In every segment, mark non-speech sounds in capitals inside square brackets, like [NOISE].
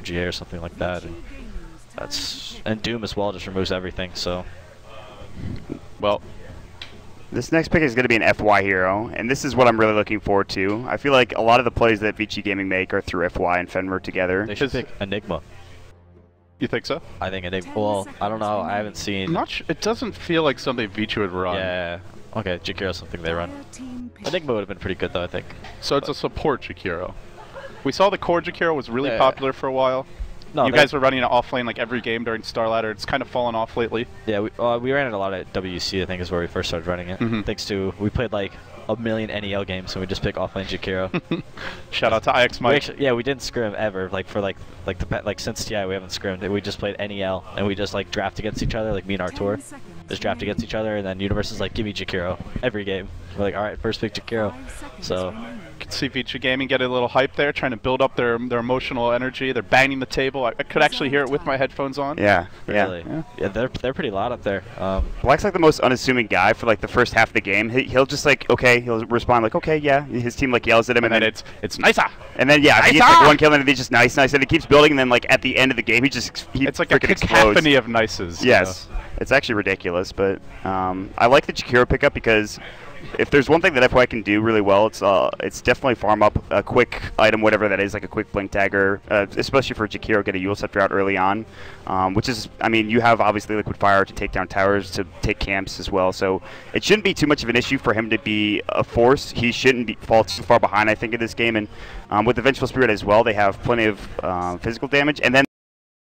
GA or something like that. And that's and Doom as well just removes everything. So Well, This next pick is going to be an FY hero, and this is what I'm really looking forward to. I feel like a lot of the plays that Vici Gaming make are through FY and Fenrir together. they should pick Enigma. you think so? I think Enigma. Well, I don't know. I haven't seen. I'm not. It doesn't feel like something Vici would run. Yeah. Okay, Jakiro's something they run. Enigma would have been pretty good though, I think. So it's a support Jakiro. We saw the core Jakiro was really Yeah. popular for a while. No, you guys were running it off lane like every game during Star Ladder. It's kind of fallen off lately. Yeah, we, uh, we ran it a lot at WC. I think is where we first started running it. Mhm. Thanks to we played like a million NEL games, and we just pick off lane Jakiro. [LAUGHS] Shout out to IX We Mike. actually, yeah, we didn't scrim ever. Like for like like the pa- like since TI, we haven't scrimmed. We just played NEL, and we just like draft against each other, like me and Artur. Just draft against each other, and then Universe is like, give me Jakiro every game. We're like, all right, first pick Jakiro. So could see Vici Gaming get a little hype there, trying to build up their their emotional energy. They're banging the table. I, I could actually hear it with my headphones on. Yeah, really, yeah. yeah, they're they're pretty loud up there. Um, Black's like the most unassuming guy for like the first half of the game. He, he'll just like, okay, he'll respond like, okay, yeah. His team like yells at him, And and, then then it's it's nicer. and then yeah, he gets like one kill, and then he's just nice, nice, and he keeps building, and then like at the end of the game, he just he It's like a freaking explodes. cacophony of nices. you Yes, know? it's actually ridiculous, but um, I like the Jakiro pickup because if there's one thing that FY can do really well, it's uh, it's definitely farm up a quick item, whatever that is, like a quick blink dagger, uh, especially for Jakiro, get a Eul's Scepter out early on, um, which is, I mean, you have obviously Liquid Fire to take down towers, to take camps as well, so it shouldn't be too much of an issue for him to be a force. He shouldn't be fall too far behind, I think, in this game, and um, with the Vengeful Spirit as well, they have plenty of um, physical damage, and then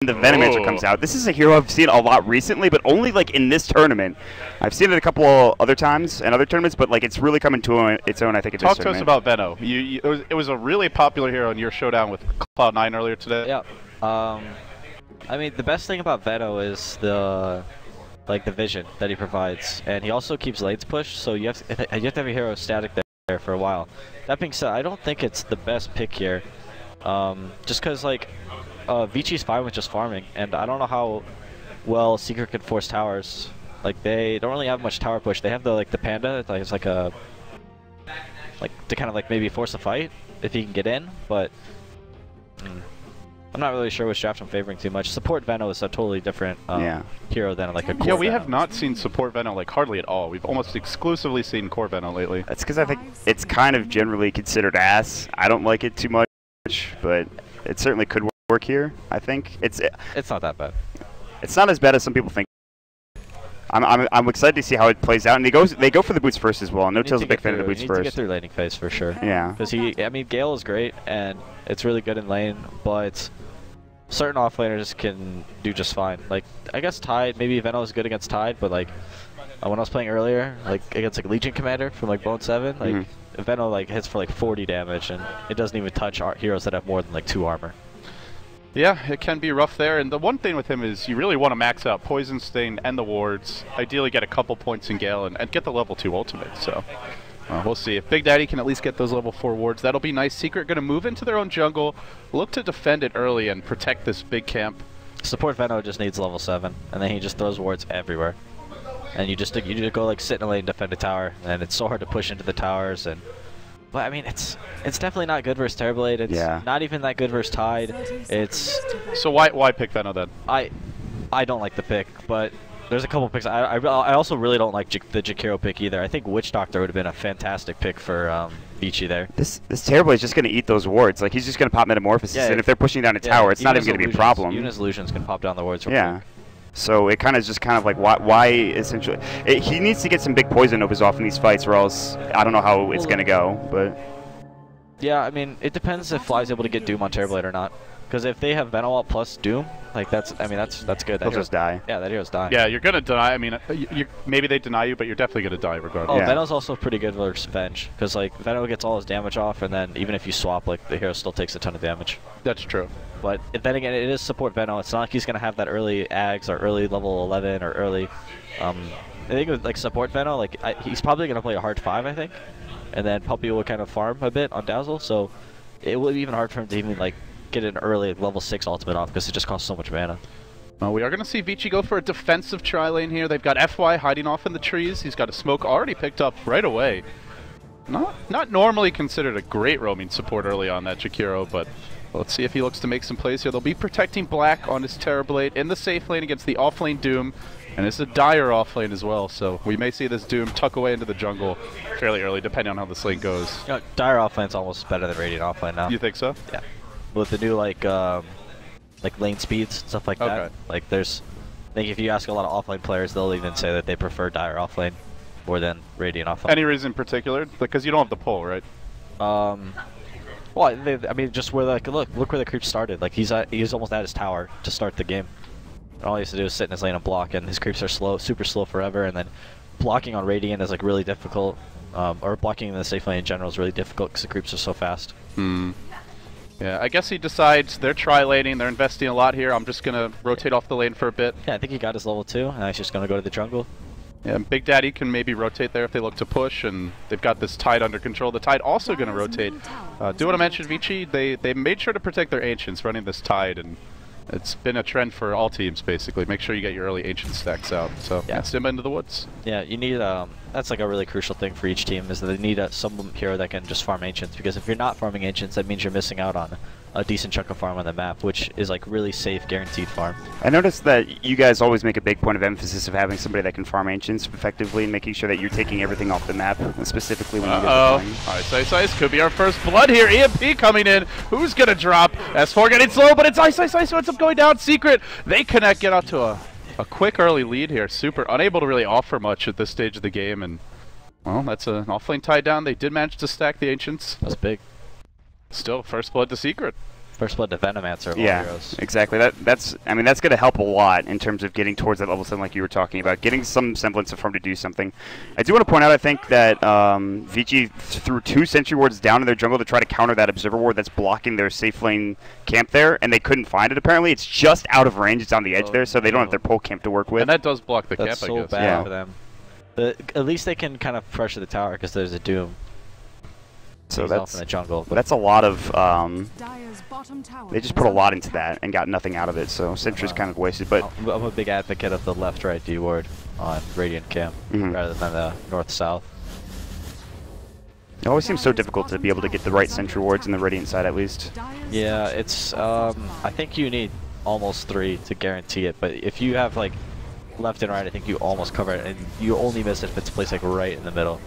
the Venomancer comes Oh. out. This is a hero I've seen a lot recently, but only like in this tournament. I've seen it a couple other times in other tournaments, but like it's really coming to its own. I think. in Talk this to us about Veno. You, you, it, was, it was a really popular hero in your showdown with Cloud9 earlier today. Yeah. Um, I mean, the best thing about Veno is the like the vision that he provides, and he also keeps lanes pushed. So you have to, [LAUGHS] you have to have a hero static there, there for a while. That being said, I don't think it's the best pick here, um, just because like uh, Vici's fine with just farming, and I don't know how well Secret can force towers. Like they don't really have much tower push. They have the like the panda. It's like, it's like a like to kind of like maybe force a fight if he can get in, but. mm, I'm not really sure which draft I'm favoring too much. Support Veno is a totally different um, Yeah. hero than like a core Yeah, we Veno. have not seen support Veno like hardly at all. We've almost exclusively seen core Veno lately. That's because I think it's kind of generally considered ass. I don't like it too much, but it certainly could work here. I think it's It's not that bad. it's not as bad as some people think. I'm, I'm, I'm excited to see how it plays out, and they go they go for the boots first as well. N0tail's a big fan of the boots you need to get first. through laning phase for sure. Yeah. Because he, I mean, Gale is great and it's really good in lane, but certain offlaners can do just fine. Like I guess Tide, maybe Veno is good against Tide, but like uh, when I was playing earlier, like against like Legion Commander from like Bone Seven, like Mhm. Veno like hits for like 40 damage and it doesn't even touch our heroes that have more than like two armor. Yeah, it can be rough there. And the one thing with him is you really want to max out Poison Sting and the wards. Ideally, get a couple points in Gale and, and get the level two ultimate. So uh, we'll see if Big Daddy can at least get those level four wards. That'll be nice. Secret going to move into their own jungle, look to defend it early and protect this big camp. Support Veno just needs level 7, and then he just throws wards everywhere. And you just you just go like sit in a lane, defend a tower, and it's so hard to push into the towers. And but I mean, it's it's definitely not good versus Terrorblade. It's Yeah. not even that good versus Tide. It's So why why pick Veno then? I I don't like the pick, but there's a couple picks. I I, I also really don't like J- the Jakiro pick either. I think Witch Doctor would have been a fantastic pick for um, Vici there. This this Terrorblade is just going to eat those wards. Like he's just going to pop Metamorphosis, Yeah, and if they're pushing down a Yeah, tower, it's not even going to be a problem. Even illusions can pop down the wards. Yeah. quick. So it kind of just kind of like why why essentially it, he needs to get some big poison novas off in these fights, or else I don't know how it's going to go. But Yeah, I mean, it depends if Fly's able to get Doom on Terrorblade or not. Because if they have Veno ult plus Doom, like that's, I mean, that's that's good. That he'll hero's- just die. Yeah, that hero's dying. Yeah, you're gonna deny. I mean, uh, you, you, maybe they deny you, but you're definitely gonna die regardless. Oh, Yeah. Veno's also pretty good versus Venge. Because like Veno gets all his damage off, and then even if you swap, like the hero still takes a ton of damage. That's true. But then again, it is support Veno. It's not like he's gonna have that early Ags or early level 11 or early. Um, I think with like support Veno, like I, he's probably gonna play a hard five, I think, and then Puppey will kind of farm a bit on Dazzle. So it will be even hard for him to even like get an early level six ultimate off because it just costs so much mana. Uh, we are going to see Vici go for a defensive tri lane here. They've got FY hiding off in the trees. He's got a smoke already picked up right away. Not not normally considered a great roaming support early on that Jakiro, but Let's see if he looks to make some plays here. They'll be protecting Black on his Terrorblade in the safe lane against the off lane Doom. And it's a dire off lane as well, so we may see this Doom tuck away into the jungle fairly early, depending on how this lane goes. You know, Dire offlane's almost better than Radiant offlane now. You think so? Yeah. With the new like um, like lane speeds and stuff like that. Like there's, I think if you ask a lot of offlane players, they'll even say that they prefer Dire offlane more than Radiant offlane. Any reason in particular? Because you don't have the pull, right? Um, well, they, I mean, just where like look, look where the creep started. Like he's at, he's almost at his tower to start the game. And all he has to do is sit in his lane and block, and his creeps are slow, super slow forever. And then blocking on Radiant is like really difficult, um, or blocking in the safe lane in general is really difficult because the creeps are so fast. Hmm. Yeah, I guess he decides they're tri-laning, they're investing a lot here. I'm just gonna rotate off the lane for a bit. Yeah, I think he got his level two, and he's just gonna go to the jungle. Yeah, Big Daddy can maybe rotate there if they look to push, and they've got this Tide under control. The Tide also going to rotate. Uh, do want to mention, Vici, they, they made sure to protect their Ancients running this Tide, and it's been a trend for all teams, basically. Make sure you get your early Ancient stacks out. So, Yeah. Simba into the woods. Yeah, you need um. That's like a really crucial thing for each team is that they need a, some hero that can just farm ancients because if you're not farming ancients, that means you're missing out on a decent chunk of farm on the map, which is like really safe, guaranteed farm. I noticed that you guys always make a big point of emphasis of having somebody that can farm ancients effectively and making sure that you're taking everything off the map, specifically when you guys are Uh-oh. playing. Alright, Ice Ice could be our first blood here. EMP coming in. Who's going to drop? S4 getting slow, but it's Ice Ice Ice who ends up going down. Secret. They connect, get out to a, a quick early lead here. Super unable to really offer much at this stage of the game. And, well, that's an offlane tie down. They did manage to stack the Ancients. That's big. Still, first blood to Secret. First blood to Venomancer of all Yeah, heroes. exactly. That that's I mean that's going to help a lot in terms of getting towards that level seven, like you were talking about, getting some semblance of form to do something. I do want to point out, I think that um, Vici threw two sentry wards down in their jungle to try to counter that observer ward that's blocking their safe lane camp there, and they couldn't find it. Apparently, it's just out of range. It's on the edge Oh, there, so they don't have their pull camp to work with. And that does block the That's camp, so I guess. bad Yeah. for them. The, at least they can kind of pressure the tower because there's a Doom. So He's off that's in the jungle. But that's a lot of. Um, Dire's bottom tower they just put a lot into that and got nothing out of it. So Sentry's Uh, kind of wasted, but I'm I'm a big advocate of the left-right D ward on Radiant Camp Mhm. rather than the north-south. it always seems so difficult to be able to get the right sentry wards in the Radiant side at least. Yeah, it's um. I think you need almost three to guarantee it. But if you have like left and right, I think you almost cover it, and you only miss it if it's placed like right in the middle.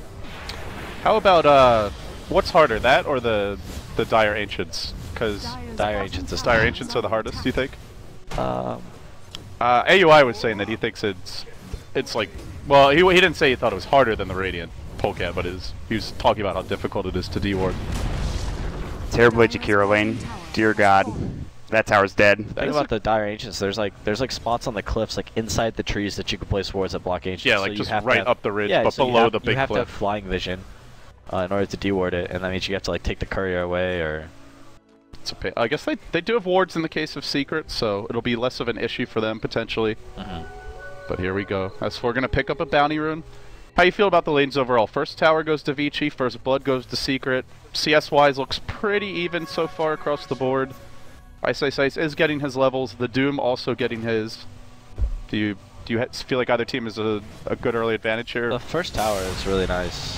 How about, uh, what's harder, that or the, the Dire Ancients? Because Dire's Dire Ancients is tower Dire Ancients are the hardest, do you think? Um. Uh, AUI was saying that he thinks it's it's like well he, he didn't say he thought it was harder than the Radiant pull camp, but is he was talking about how difficult it is to D-ward. Terrorblade Jakiro lane. Dear God, that tower's dead. The thing about the dire ancients, there's like there's like spots on the cliffs, like inside the trees that you can place wards that block ancients. Yeah, like you just right have- up the ridge, yeah, but so below have- the big cliff. You have to have flying vision uh, in order to deward it, and that means you have to like take the courier away or. It's a pain. I guess they they do have wards in the case of Secret, so it'll be less of an issue for them potentially. Mhm. But here we go. As we're gonna pick up a bounty rune. How you feel about the lanes overall? First tower goes to Vici, first blood goes to Secret. CS wise looks pretty even so far across the board. Ice Ice Ice is getting his levels. The Doom also getting his. Do you do you feel like either team is a, a good early advantage here? The first tower is really nice,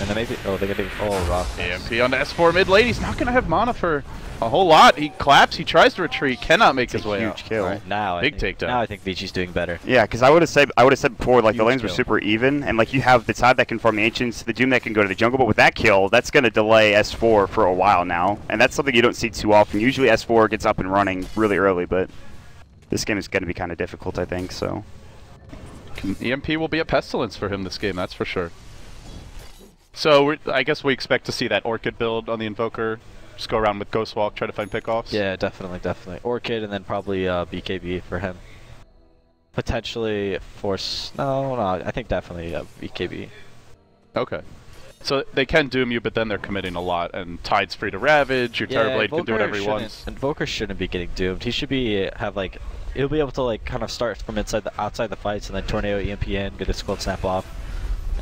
and then maybe oh they're gonna oh rough. EMP on the S4 mid lane. He's not gonna have mana for a whole lot. He claps. He tries to retreat. Cannot make It's his a way huge out. kill. Right, now, Big I think, takedown. Now I think Vici's doing better. Yeah, because I would have said I would have said before like the Huge lanes were super even, and like you have the Tide that can farm the Ancients, the Doom that can go to the jungle, but with that kill, that's going to delay S4 for a while now, and that's something you don't see too often. Usually S4 gets up and running really early, but this game is going to be kind of difficult, I think. So EMP will be a pestilence for him this game, that's for sure. So we're, I guess we expect to see that Orchid build on the Invoker. Just go around with Ghost Walk, try to find pickoffs. Yeah, definitely, definitely. Orchid and then probably uh, BKB for him. Potentially Force. No, no, I think definitely uh, BKB. Okay. So they can doom you, but then they're committing a lot, and Tide's free to ravage. Your Terrorblade can do whatever he wants. Invoker shouldn't be getting doomed. He should be have like he'll be able to like kind of start from inside the outside the fights and then tornado EMP in, get his squad snap off,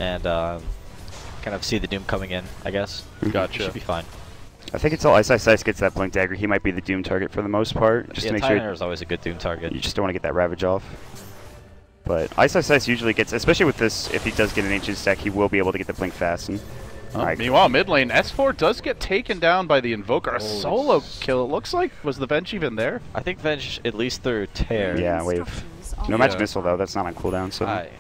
and um, kind of see the doom coming in. I guess. Mm-hmm. He Gotcha. should be fine. I think until Ice Ice Ice gets that Blink Dagger, he might be the Doom target for the most part, just yeah, to make Tidehunter sure is always a good doom target. you just don't want to get that Ravage off. But Ice Ice Ice usually gets, especially with this, if he does get an Ancient stack, he will be able to get the Blink fast. And Oh, Alright. meanwhile, mid lane, S4 does get taken down by the Invoker. A Holy solo kill, it looks like. Was the Venge even there? I think Venge at least through tear. Yeah, wave. No magic Yeah. missile though. That's not on cooldown. So. I.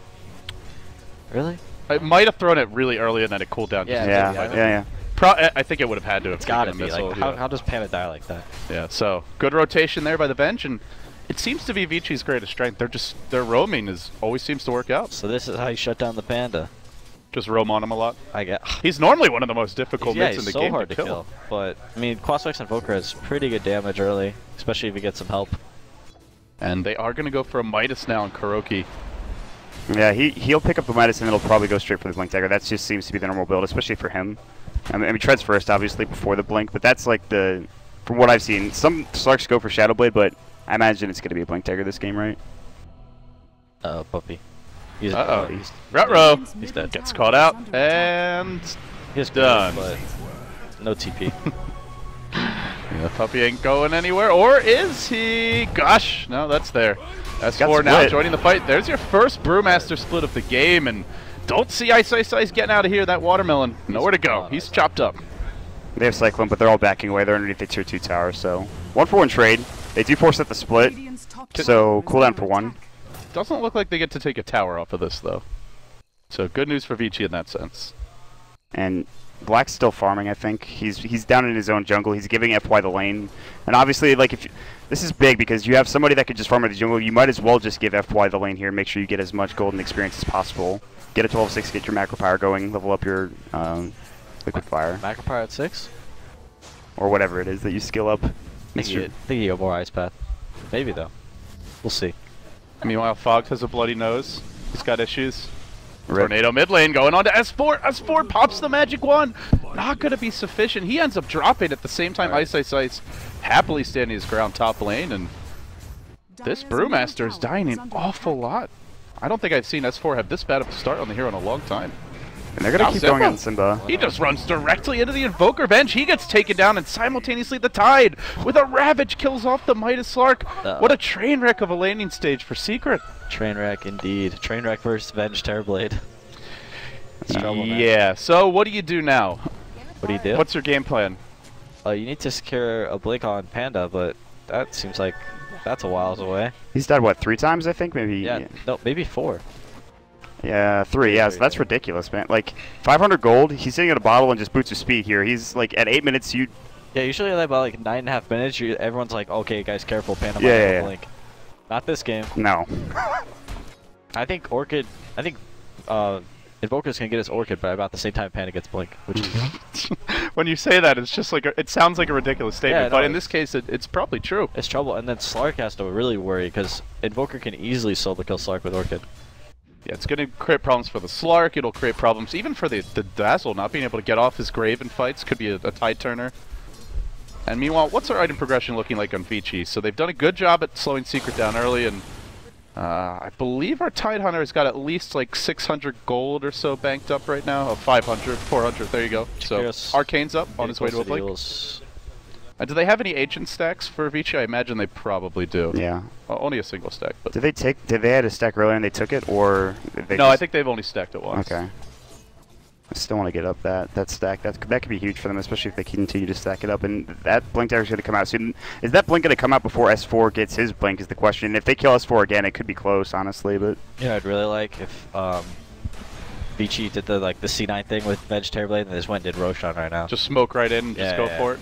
Really? I might have thrown it really early and then it cooled down. Yeah, yeah, yeah, yeah, yeah. Pro- I I think it would have had to have It's gotta taken a be. Like, missile, how, yeah. how does Panda die like that? Yeah, so good rotation there by the Venge, and it seems to be Vici's greatest strength. They're just their roaming is always seems to work out. So this is how you shut down the Panda. Just roam on him a lot. I get. [SIGHS] He's normally one of the most difficult yeah, mids in he's the so game hard to to kill. kill. But I mean, Quaswex Invoker has pretty good damage early, especially if you get some help. And they are going to go for a Midas now on Kuroky. Yeah, he he'll pick up the Midas and it'll probably go straight for the Blink Dagger. That just seems to be the normal build, especially for him. I mean, I mean treads first, obviously, before the Blink, but that's like the from what I've seen. Some Slarks go for Shadow Blade, but I imagine it's going to be a Blink Dagger this game, right? Uh, Puppey. He's, Uh-oh. he's, Rutro he's dead. gets caught out, and He's Done. Good, but no TP. the [LAUGHS] [LAUGHS] Puppey ain't going anywhere. Or is he? Gosh, no, that's there. S4 now joining the fight. There's your first Brewmaster split of the game, and don't see Ice Ice Ice getting out of here. That watermelon, nowhere to go. He's Ice Ice. chopped up. They have Cyclone, but they're all backing away. They're underneath the tier 2 tower, so one for one trade. They do force at the split, so cooldown for one. Doesn't look like they get to take a tower off of this, though. So good news for Vici in that sense. And Black's still farming, I think. He's he's down in his own jungle. He's giving FY the lane. And obviously, like, if you, this is big because you have somebody that could just farm in the jungle, you might as well just give FY the lane here. Make sure you get as much golden experience as possible. Get a 12-6, get your Macropyre going, level up your um, liquid fire, Macropyre at 6? or whatever it is that you skill up. I think, Mr. you, think you go more Ice Path. Maybe, though. We'll see. Meanwhile, Fogged has a bloody nose. He's got issues. Rip. Tornado mid lane going on to S4. S4 pops the magic wand. Not going to be sufficient. He ends up dropping at the same time. Ice Ice Ice happily standing his ground top lane. And this Brewmaster is dying an awful lot. I don't think I've seen S4 have this bad of a start on the hero in a long time. And they're going Now to keep going on Simba. He just runs directly into the Invoker Venge. He gets taken down, and simultaneously the Tide with a Ravage kills off the Midas Slark. Uh-oh. What a train wreck of a landing stage for Secret. Train wreck indeed. Train wreck versus Venge Terrorblade. It's trouble. Yeah, so what do you do now? What do you do? What's your game plan? Uh, you need to secure a blink on Panda, but that seems like that's a whiles away. He's died, what, three times, I think? Maybe. Yeah, no, maybe four. Yeah, three. Yeah, so that's ridiculous, man. Like, 500 gold. He's sitting at a bottle and just boots his speed here. He's like at eight minutes. You Yeah, usually like about like nine and a half minutes, you, everyone's like, okay, guys, careful, Panama. might Yeah, yeah, yeah. blink. Not this game. no. [LAUGHS] I think Orchid, I think uh, Invoker's gonna get his Orchid, but about the same time Panda gets blink, which is [LAUGHS] when you say that, it's just like a, it sounds like a ridiculous statement, Yeah, but in this case, it, it's probably true. it's trouble. And then Slark has to really worry because Invoker can easily solo kill Slark with Orchid. Yeah, it's going to create problems for the Slark. It'll create problems even for the, the Dazzle not being able to get off his grave in fights. Could be a, a tide turner. And meanwhile, what's our item progression looking like on Vici? So they've done a good job at slowing Secret down early, and uh, I believe our Tide Hunter has got at least like 600 gold or so banked up right now. Oh, 500, 400, there you go. So Yes. Arcane's up on his way to a blink. Heals. And do they have any Ancient stacks for Vici? I imagine they probably do. Yeah. Well, only a single stack, but Did they take? Did they had a stack earlier and they took it, or did they no, I think they've only stacked it once. Okay. I still want to get up that that stack. That that could be huge for them, especially if they continue to stack it up. And that blink dagger is going to come out soon. Is that blink going to come out before S4 gets his blink? Is the question. And if they kill S4 again, it could be close, honestly. But You know, I'd really like if um, Vici did the like the C9 thing with Venge Terrorblade and they just went and did Roshan right now. Just smoke right in and just go yeah. for it.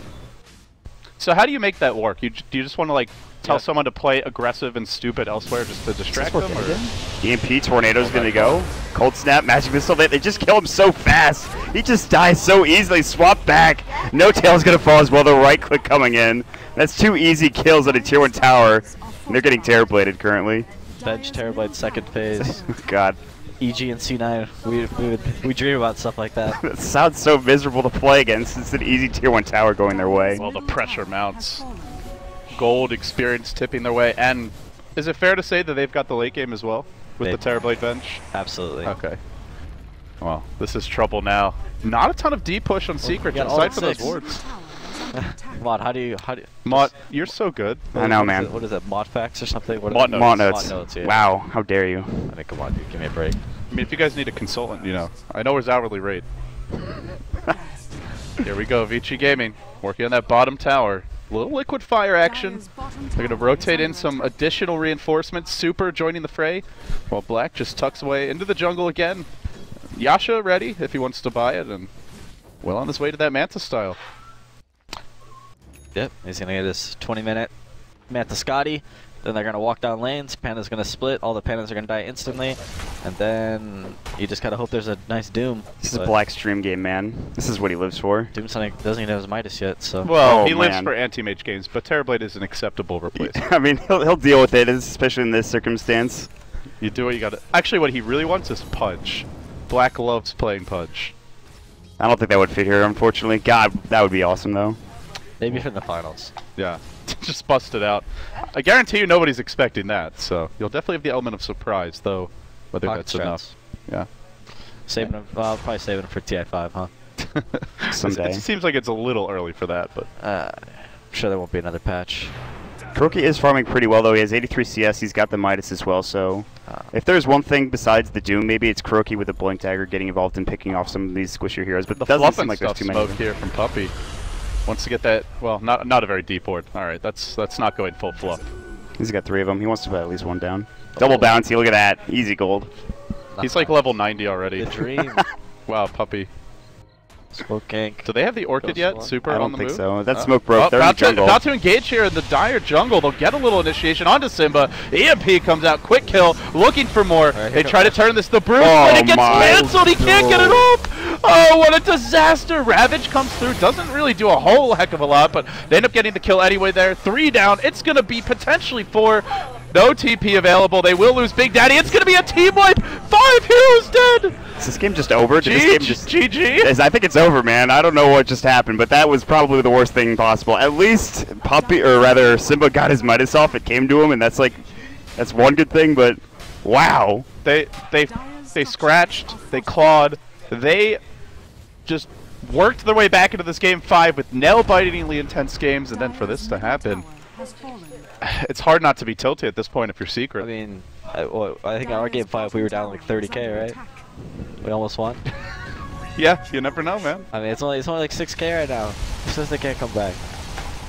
So how do you make that work? You do you just want to like tell Yeah. someone to play aggressive and stupid elsewhere just to distract them? Or? EMP Tornado's going to go. Cold Snap, Magic Missile. They, they just kill him so fast. He just dies so easily. Swap back. N0tail's going to fall as well. The right click coming in. That's two easy kills at a tier one tower. And they're getting Terror Bladed currently. Venge Terrorblade second phase. [LAUGHS] God. EG and C9, we, we, would, we dream about stuff like that. [LAUGHS] That sounds so miserable to play against. It's an easy tier one tower going their way. Well, the pressure mounts. Gold experience tipping their way, and is it fair to say that they've got the late game as well with They- the Terrorblade Venge? Absolutely. Okay. Well, this is trouble now. Not a ton of D push on oh, Secret, got aside at for those wards. [LAUGHS] Mod, how do you how do you, Mott, you're so good. I know, man. it- what is it? Mod facts or something? What Mod are- notes. Mod Mod notes. notes, yeah. Wow, how dare you? I mean, come on, dude, give me a break. I mean, if you guys need a consultant, you know, I know his hourly rate. [LAUGHS] Here we go, Vici Gaming. Working on that bottom tower. A Little liquid fire action. They're going to rotate in some additional reinforcements. Super joining the fray. While Black just tucks away into the jungle again. Yasha ready if he wants to buy it. And well on his way to that Manta style. Yep, he's gonna get his 20 minute Manta Skadi. Then they're gonna walk down lanes. Panda's gonna split. All the pandas are gonna die instantly, and then you just gotta hope there's a nice Doom. This is a black stream game, man. This is what he lives for. Doom's not, doesn't even have his Midas yet, so. Well, Oh, he lives for anti-mage games, but Terrorblade is an acceptable replacement. [LAUGHS] I mean, he'll, he'll deal with it, especially in this circumstance. you do what you gotta... Actually, what he really wants is Pudge. Black loves playing Pudge. I don't think that would fit here, unfortunately. God, that would be awesome, though. Maybe for the finals. Yeah, [LAUGHS] just bust it out. I guarantee you nobody's expecting that, so you'll definitely have the element of surprise, though, whether Pocket that's strats. enough. Yeah. Saving him, well, probably saving him for TI5, huh? [LAUGHS] Someday. It seems like it's a little early for that, but Uh, I'm sure there won't be another patch. Kuroky is farming pretty well, though. He has 83 CS. He's got the Midas as well, so... Uh, If there's one thing besides the Doom, maybe it's Kuroky with the Blink Dagger getting involved in picking off some of these squishier heroes, but the it doesn't fluff seem like there's too many. smoke of them. here from Puppey. Wants to get that, well, not not a very deep ward. All right, that's that's not going full fluff. He's got three of them. He wants to put at least one down. Double bouncy, look at that. Easy gold. He's like level 90 already. the dream. [LAUGHS] wow, Puppey. Smoke gank. Do they have the Orchid Goes yet? for one. Super I don't the think move? so. That Uh, smoke broke. oh, They're in the about, to, about to engage here in the dire jungle. They'll get a little initiation onto Simba. EMP comes out, quick kill, looking for more. Alright, they try to turn this to Brew, Oh but it gets my cancelled. He can't get it up. Oh, what a disaster! Ravage comes through, doesn't really do a whole heck of a lot, but they end up getting the kill anyway. There, three down. It's gonna be potentially four. No TP available. They will lose Big Daddy. It's gonna be a team wipe. Five heroes dead. Is this game just over? Did this game just... GG. I think it's over, man. I don't know what just happened, but that was probably the worst thing possible. At least Puppey, or rather Simba, got his Midas off. It came to him, and that's like, that's one good thing. But wow, They they they scratched, they clawed, they just worked their way back into this game five with nail-bitingly intense games, and then for this to happen, [SIGHS] it's hard not to be tilted at this point if you're I secret. mean, I, well, I think in our game five we were down like 30k, right? We almost won. [LAUGHS] yeah, you never know, man. I mean, it's only it's only like 6k right now. Since they can't come back.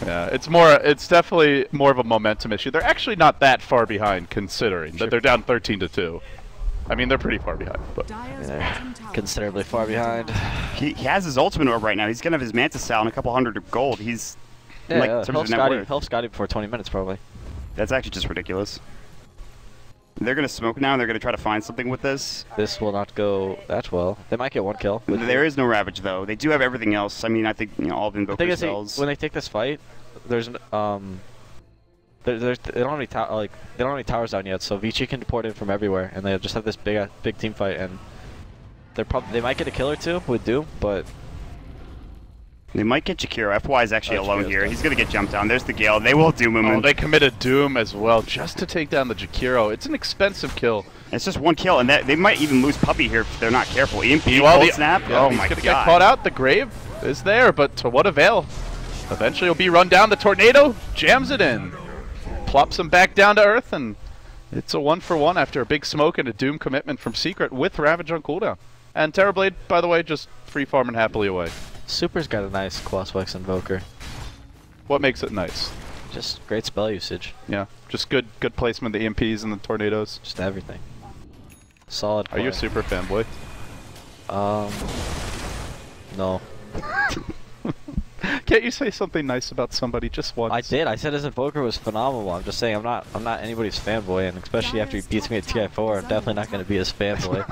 Yeah, it's more, it's definitely more of a momentum issue. They're actually not that far behind, considering that they're down 13 to two. I mean, they're pretty far behind, but I considerably far behind. he, he has his ultimate orb right now. He's gonna have his Manta Style and a couple hundred of gold. He's Yeah, like yeah, help Skadi, help Skadi before 20 minutes probably. That's actually just ridiculous. They're gonna smoke now, and they're gonna try to find something with this. This will not go that well. They might get one kill. There is no Ravage though. They do have everything else. I mean, I think you know all of The Invoker they, cells. when they take this fight, there's um, there's they don't have any like they don't have any towers down yet, so Vici can port in from everywhere, and they just have this big big team fight, and they're probably they might get a kill or two with Doom, but They might get Jakiro. FY is actually Oh, alone here. He's gonna get jumped on. There's the Gale. They will doom him. oh, they committed Doom as well just to take down the Jakiro. It's an expensive kill. It's just one kill, and that, they might even lose Puppey here if they're not careful. EMP, cold the- snap. yeah, oh he's my god. get caught out. The grave is there, but to what avail? Eventually, he'll be run down. The tornado jams it in, plops him back down to earth, and it's a one for one after a big smoke and a doom commitment from Secret with Ravage on cooldown. And Terrorblade, by the way, just free farming happily away. Super's got a nice Quaswex Invoker. What makes it nice? Just great spell usage, Yeah, just good good placement. Of the EMPs and the tornadoes. just everything. Solid. Are you a super fanboy? Um, no. [LAUGHS] Can't you say something nice about somebody just once? I did. I said his Invoker was phenomenal. I'm just saying I'm not. I'm not anybody's fanboy, and especially after he beats me at TI4, I'm definitely not going to be his fanboy.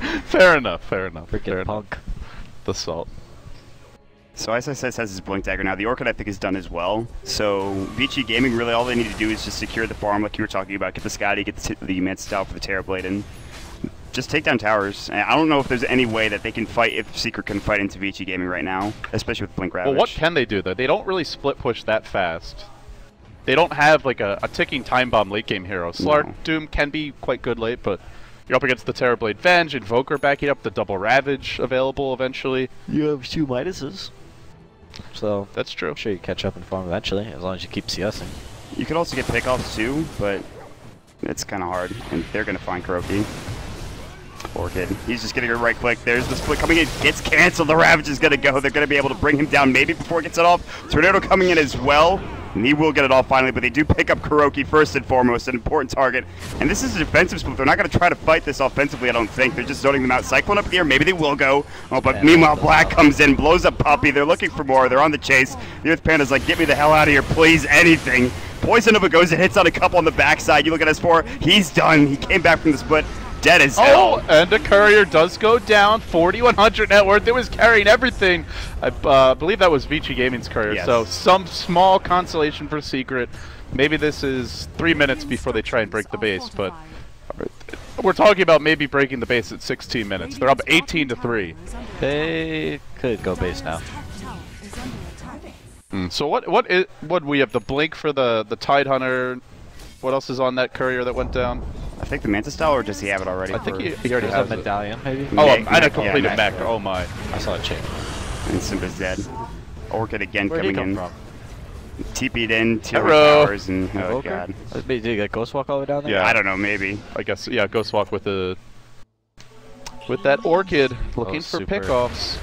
[LAUGHS] Fair enough. Fair enough. fair Freaking enough. The salt. So ISIS has his Blink Dagger now. The Orchid, I think, is done as well. So Vici Gaming, really all they need to do is just secure the farm like you were talking about. Get the Skadi, get the, the Manta Style for the Terrorblade, and just take down towers. And I don't know if there's any way that they can fight, if Secret can fight into Vici Gaming right now, especially with Blink Ravage. Well, what can they do though? They don't really split push that fast. They don't have like a, a ticking time bomb late game hero. Slark No. Doom can be quite good late, but you're up against the Terrorblade Venge, Invoker backing up the double Ravage available eventually. You have two Midases. So That's true. I'm sure you catch up in farm eventually, as long as you keep CSing. You could also get pickoffs too, but it's kind of hard, and they're going to find Kuroky. kid. He's just getting a right click. There's the split coming in. Gets canceled. The Ravage is going to go. They're going to be able to bring him down maybe before it gets it off. Tornado coming in as well. And he will get it all finally, but they do pick up Kuroky first and foremost, an important target. And this is a defensive split. They're not going to try to fight this offensively, I don't think. They're just zoning them out. Cyclone up air. Maybe they will go. Oh, but Yeah, meanwhile, Black comes in, blows up Puppey. They're looking for more. They're on the chase. The Earth Panda's like, get me the hell out of here, please, anything. Poison Nova goes and hits on a couple on the backside. You look at S4, he's done. He came back from the split dead as hell. Oh, and the courier does go down. 4,100 net worth. It was carrying everything. I uh, believe that was Vici Gaming's courier. Yes. So some small consolation for Secret. Maybe this is three minutes before they try and break the base, but we're talking about maybe breaking the base at 16 minutes. They're up 18 to three. They could go base now. Mm, So what what is what we have the blink for the the Tide Hunter. What else is on that courier that went down? I think the Manta Style, or does he have it already? I think he, he already has a has it. medallion, maybe? Oh, Yeah, and a yeah, completed yeah. back. Oh my. I saw a change. And Simba's dead. Orchid again Where'd he coming come in. from? TP'd in, two Hello. towers, and oh Okay. god. Did you get Ghost Walk all the way down there? Yeah. I don't know, maybe. I guess yeah. Ghost walk with the with that orchid oh, looking Oh, for super. pickoffs.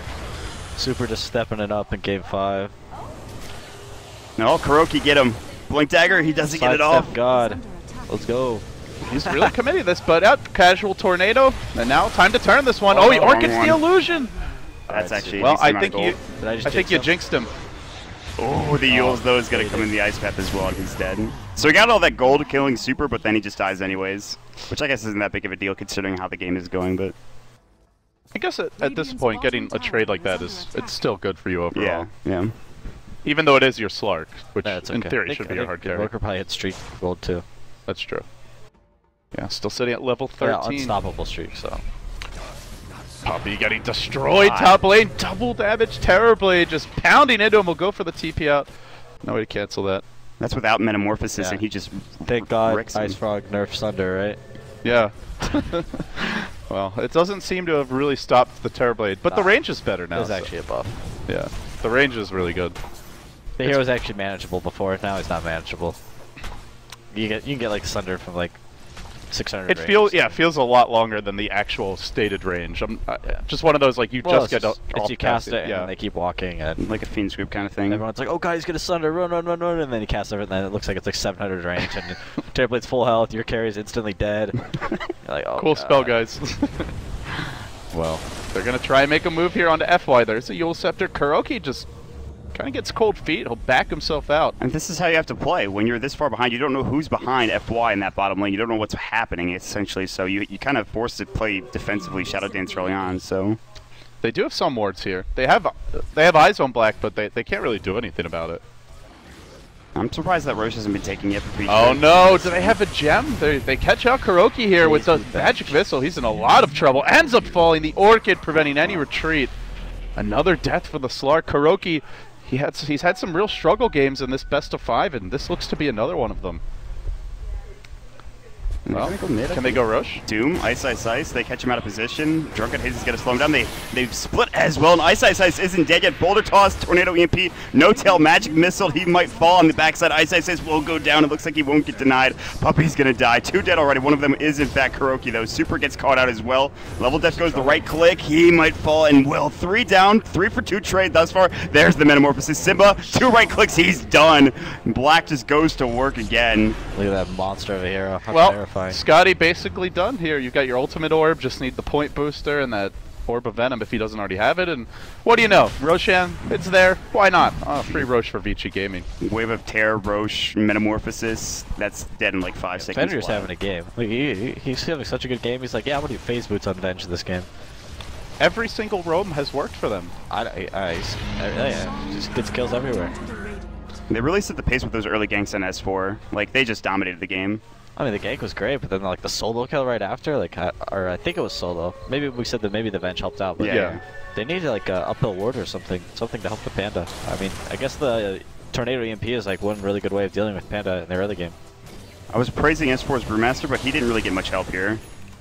Super just stepping it up in game five. No, Kuroky, get him. Blink dagger, he doesn't get it off. God. Let's go. He's really committed to this, but out casual tornado, and now time to turn this one. Oh, he Oh, orchids wrong the illusion. That's Alright, actually Well, I think of you, I I think jinx you him? jinxed him. Oh, the oh, Euls, though, is going to come in the ice path as well, and he's dead. So he got all that gold killing Super, but then he just dies anyways. Which I guess isn't that big of a deal considering how the game is going, but I guess at, at this point, getting a trade like that is it's still good for you overall. yeah, yeah. Even though it is your Slark, which That's in theory I think- should I be a hard the carry. Worker probably hit Street gold too. That's true. Yeah, still sitting at level Yeah, 13. unstoppable streak. So Puppey getting destroyed. God. Top lane, double damage. Terrorblade just pounding into him. We'll go for the TP out. No way to cancel that. That's without Metamorphosis, Yeah. and he just thank God wrecks him. Ice Frog nerfs Thunder, right? Yeah. [LAUGHS] well, it doesn't seem to have really stopped the Terrorblade, but the range is better now. It's so- actually a buff. yeah. The range is really good. The hero was actually manageable before. Now he's not manageable. You get you can get like Thunder from like 600. It feels yeah, it feels a lot longer than the actual stated range. I'm uh, Yeah. just one of those like you Well, just get just, o- it's off you cast it, yeah. and they keep walking, and like a Fiend's Grip kind of thing. everyone's like, "Oh, guys, get a Thunder, run, run, run, run!" And then he casts it, and then it looks like it's like 700 range, and [LAUGHS] Terrorblade's full health. Your carry is instantly dead. [LAUGHS] You're like, "Oh, cool spell, guys. [LAUGHS] Well, They're gonna try and make a move here onto FY. There's a Eul's Scepter. Kuroky just kind of gets cold feet. He'll back himself out. And this is how you have to play. When you're this far behind, you don't know who's behind FY in that bottom lane. You don't know what's happening, essentially. So you, you kind of forced to play defensively Shadow Dance early on. So They do have some wards here. They have they have eyes on black, but they, they can't really do anything about it. I'm surprised that Rosh hasn't been taking it. for Oh no, do they have a gem? They, they catch out Kuroky here with the magic missile. He's in a lot of trouble. Ends up falling. The Orchid preventing any retreat. Another death for the Slark. Kuroky, he had he's had some real struggle games in this best of five, and this looks to be another one of them. They're Well, go mid, can they go rush? Doom, Ice Ice Ice, they catch him out of position. Drunken Haze is going to slow him down. They they split as well, and Ice Ice Ice isn't dead yet. Boulder Toss, Tornado EMP, No Tail, Magic Missile. He might fall on the backside. Ice Ice Ice will go down. It looks like he won't get denied. Puppey's going to die. Two dead already. One of them is, in fact, Kuroky, though. Super gets caught out as well. Level Death goes the right click. He might fall, and will. Three down, three for two trade thus far. There's the Metamorphosis. Simba, two right clicks. He's done. Black just goes to work again. look at that monster of a hero. How Well, terrifying. Skadi basically done here. You've got your ultimate orb, just need the point booster and that orb of venom if he doesn't already have it. And what do you know? Roshan, it's there. Why not? Oh, free Rosh for Vici Gaming. Wave of Terror, Rosh, Metamorphosis. That's dead in like five seconds. Fenrir's Wow. having a game. Like, he, he- he's having such a good game. He's like, yeah, I'm gonna do phase boots on Venge this game. Every single roam has worked for them. I, I, I, he's- I- yeah, just gets kills everywhere. They really set the pace with those early ganks on S4. Like they just dominated the game. I mean, the gank was great, but then like the solo kill right after, like, I, or I think it was solo. Maybe we said that maybe the Venge helped out, but Yeah. Yeah. they needed like a uphill ward or something, something to help the Panda. I mean, I guess the uh, Tornado EMP is like one really good way of dealing with Panda in the early game. I was praising S4's Brewmaster, but he didn't really get much help here.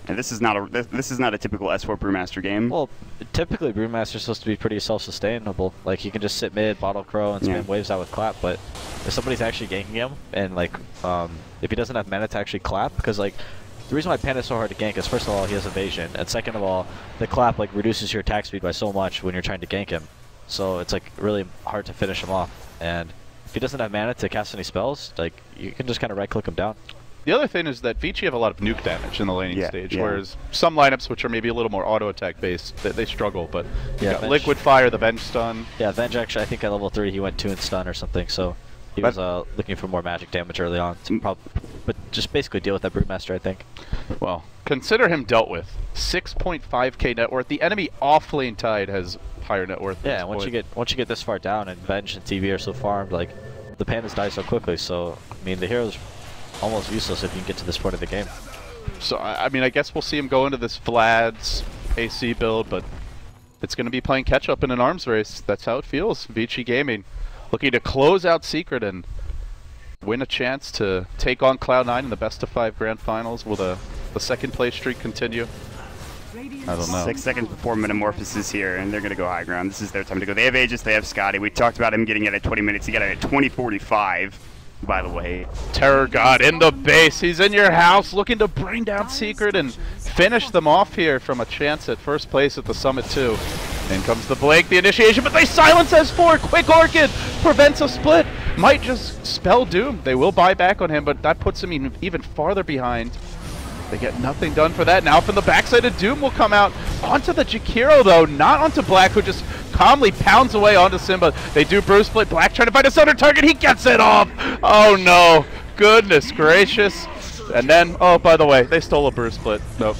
And this is not a this, this is not a typical S4 Brewmaster game. Well, typically Brewmaster's supposed to be pretty self-sustainable. Like he can just sit mid, bottle crow, and spin Yeah. waves out with clap. But if somebody's actually ganking him, and like um, if he doesn't have mana to actually clap, because like the reason why Panda's so hard to gank is first of all he has evasion, and second of all, the clap like reduces your attack speed by so much when you're trying to gank him. So it's like really hard to finish him off. And if he doesn't have mana to cast any spells, like you can just kind of right click him down. The other thing is that Vici have a lot of nuke damage in the laning Yeah, stage, yeah. whereas some lineups which are maybe a little more auto attack based, they, they struggle. But you Yeah, got Venge- Liquid Fire, the Venge Stun. Yeah, Venge actually, I think at level 3 he went 2 and stun or something, so he But- was uh, looking for more magic damage early on. To prob- but just basically deal with that Brewmaster, I think. Well, consider him dealt with. 6.5k net worth. The enemy off lane tide has higher net worth. Yeah, this once you get once you get this far down and Venge and TV are so farmed, like the pandas die so quickly. So I mean, the hero's almost useless if you can get to this point of the game. So I, I mean, I guess we'll see him go into this Vlad's AC build, but it's going to be playing catch up in an arms race. That's how it feels. Vici Gaming looking to close out Secret and win a chance to take on Cloud9 in the best of five grand finals. Will the the second place streak continue? I don't know. Six seconds before Metamorphosis here, and they're going to go high ground. This is their time to go. They have Aegis, they have Skadi. We talked about him getting it at 20 minutes. He got it at 2045, by the way. Terror God in the base. He's in your house looking to bring down Secret and finish them off here from a chance at first place at the Summit 2. In comes the Blake, the initiation, but they silence S4. Quick Orchid prevents a split. Might just spell doom. They will buy back on him, but that puts him even, even farther behind. They get nothing done for that. Now from the backside of Doom will come out onto the Jakiro though, not onto Black, who just calmly pounds away onto Simba. They do Brew split. Black trying to find a center target. He gets it off. Oh no. Goodness gracious. And then, oh, by the way, they stole a Brew split. Nope.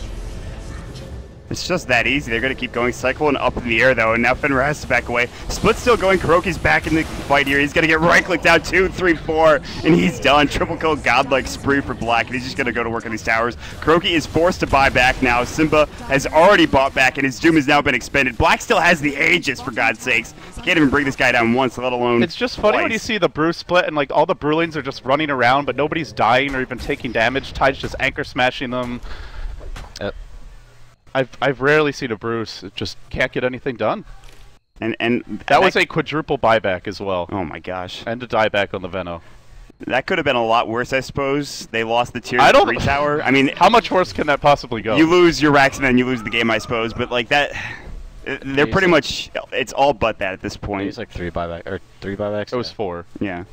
It's just that easy. They're going to keep going. Cyclone up in the air, though, and now Fenrir has to back away. Split still going. Kuroky's back in the fight here. He's going to get right-clicked down, two, three, four, and he's done. Triple kill godlike spree for Black, and he's just going to go to work on these towers. Kuroki is forced to buy back now. Simba has already bought back, and his Doom has now been expended. Black still has the Aegis, for God's sakes. He can't even bring this guy down once, let alone It's just funny when you see the Brew split and like all the Brewlings are just running around, but nobody's dying or even taking damage. Tide's just anchor smashing them. Yep. I've I've rarely seen a Brew it just can't get anything done. And, and That was a quadruple buyback as well, Oh my gosh. and a dieback on the Veno. That could have been a lot worse, I suppose. They lost the tier I don't- 3 tower. I mean, [LAUGHS] How much worse can that possibly go? you lose your racks and then you lose the game, I suppose. But like that, [SIGHS] they're pretty much it's all but that at this point. He's like three buyback or three buybacks. it was yeah. four. yeah,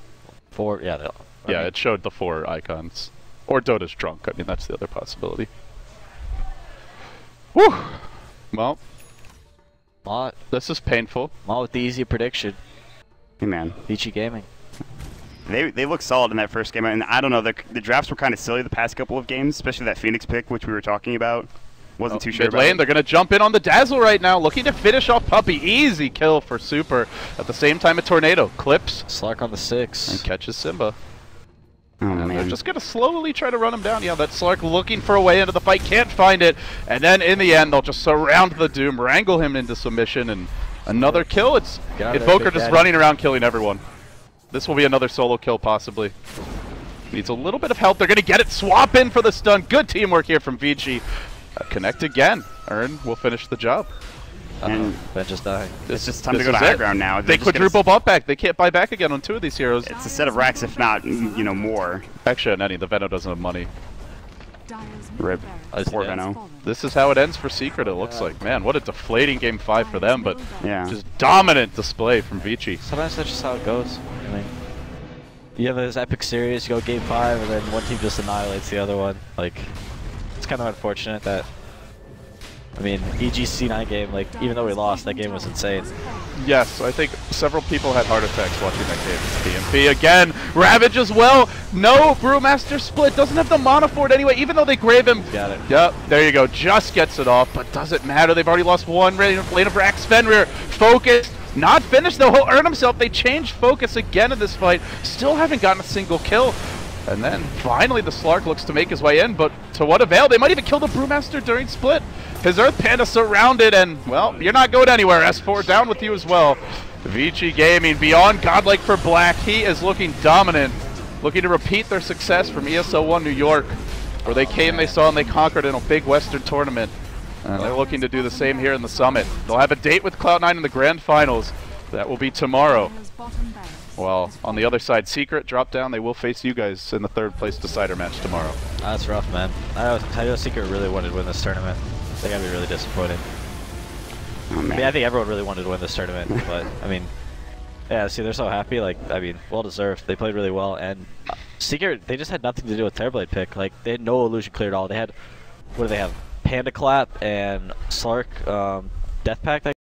four. Yeah, Yeah, mean, it showed the four icons. Or Dota's drunk. I mean, that's the other possibility. Whew. Well, Ma, this is painful. Ma with the easy prediction. hey man, Vici Gaming. they they look solid in that first game, and I don't know the the drafts were kind of silly the past couple of games, especially that Phoenix pick which we were talking about. Wasn't oh, too sure Oh, Mid about. lane, it. they're going to jump in on the Dazzle right now, looking to finish off Puppey. Easy kill for Super. At the same time, a Tornado clips Slark on the six. and catches Simba. Oh And they're just going to slowly try to run him down. Yeah, that Slark looking for a way into the fight, can't find it. And then in the end, they'll just surround the Doom, wrangle him into submission, and another kill. It's Get out of Invoker just running around killing everyone. This will be another solo kill, possibly. Needs a little bit of help. They're going to get it. Swap in for the stun. Good teamwork here from Vici. Uh, connect again. Earn will finish the job. Uh-huh. and Ben just died. it's just time to go to is high it. ground now. They They're just gonna quadruple bump back. They can't buy back again on two of these heroes. It's a set of racks, if not you know more. Actually, on any, the Veno doesn't have money. Rip. Poor that. Veno. This is how it ends for Secret, it looks like. Man, what a deflating game five for them, but Yeah. just dominant display from Vici. Sometimes that's just how it goes. I mean, you have this epic series, you go game five, and then one team just annihilates the other one. Like, it's kind of unfortunate that. I mean, EGC9 game, like, even though we lost, that game was insane. Yes, I think several people had heart attacks watching that game. EMP again, Ravage as well. No Brewmaster split, doesn't have the mana for it anyway, even though they grave him. Got it. Yep, there you go. Just gets it off, but doesn't matter. They've already lost one lane of Rax Fenrir. Focused, not finished though. He'll earn himself. They changed focus again in this fight. Still haven't gotten a single kill. And then finally the Slark looks to make his way in, but to what avail? They might even kill the Brewmaster during split. His Earth Panda surrounded, and well, you're not going anywhere. S4 down with you as well. Vici Gaming beyond godlike for Black. He is looking dominant, looking to repeat their success from ESL1 New York, where they came, they saw, and they conquered in a big Western tournament. And they're looking to do the same here in the Summit. They'll have a date with Cloud9 in the Grand Finals. That will be tomorrow. Bottom barracks. Well, on the other side, Secret drop down. They will face you guys in the third place decider match tomorrow. That's rough, man. I know, I know Secret really wanted to win this tournament. They gotta be really disappointed. Oh. I mean, I think everyone really wanted to win this tournament, [LAUGHS] but I mean, yeah. See, they're so happy. Like, I mean, well deserved. They played really well, and Secret they just had nothing to do with Terrorblade pick. Like, they had no illusion clear at all. They had, what do they have? Panda Clap and Slark um, Dark Pact. I